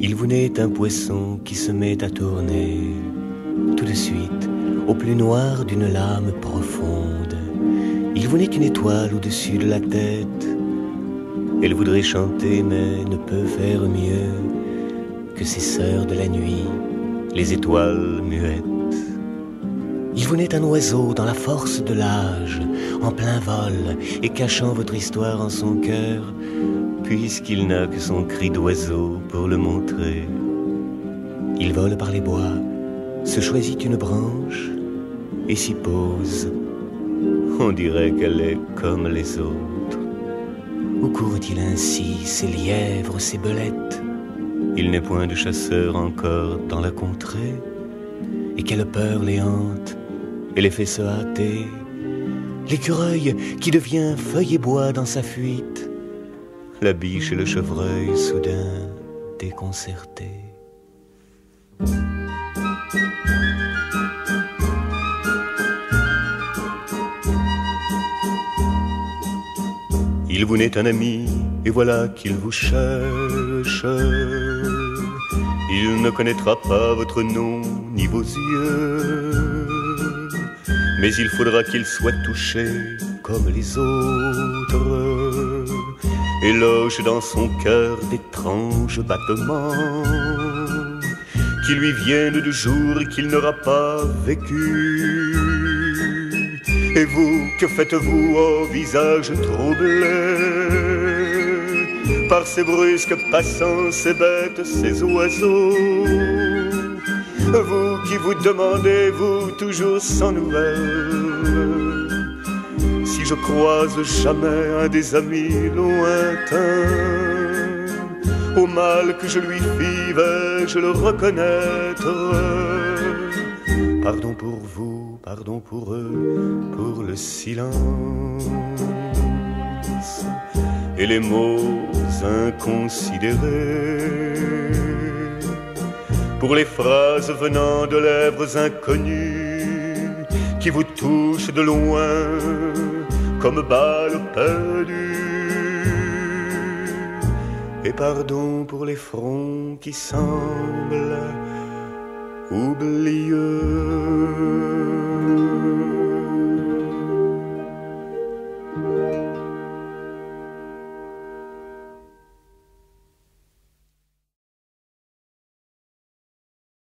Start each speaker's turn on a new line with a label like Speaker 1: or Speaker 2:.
Speaker 1: Il vous naît un poisson qui se met à tourner, tout de suite, au plus noir d'une lame profonde. Il vous naît une étoile au-dessus de la tête. Elle voudrait chanter, mais ne peut faire mieux que ces sœurs de la nuit, les étoiles muettes. Il vous naît un oiseau dans la force de l'âge, en plein vol, et cachant votre histoire en son cœur, puisqu'il n'a que son cri d'oiseau pour le montrer. Il vole par les bois, se choisit une branche et s'y pose. On dirait qu'elle est comme les autres. Où court-il ainsi, ces lièvres, ces belettes? Il n'est point de chasseur encore dans la contrée, et quelle peur les hante et les fait se hâter. L'écureuil qui devient feuille et bois dans sa fuite, la biche et le chevreuil soudain déconcertés. Il vous naît un ami, et voilà qu'il vous cherche. Il ne connaîtra pas votre nom ni vos yeux, mais il faudra qu'il soit touché comme les autres et loge dans son cœur d'étranges battements qui lui viennent du jour et qu'il n'aura pas vécu. Et vous, que faites-vous au visage troublé par ces brusques passants, ces bêtes, ces oiseaux? Vous qui vous demandez, vous toujours sans nouvelles je croise jamais un des amis lointains. Au mal que je lui fis, vais-je le reconnaître Pardon pour vous, pardon pour eux, pour le silence et les mots inconsidérés, pour les phrases venant de lèvres inconnues qui vous touchent de loin comme balle perdue. Et pardon pour les fronts qui semblent oublieux.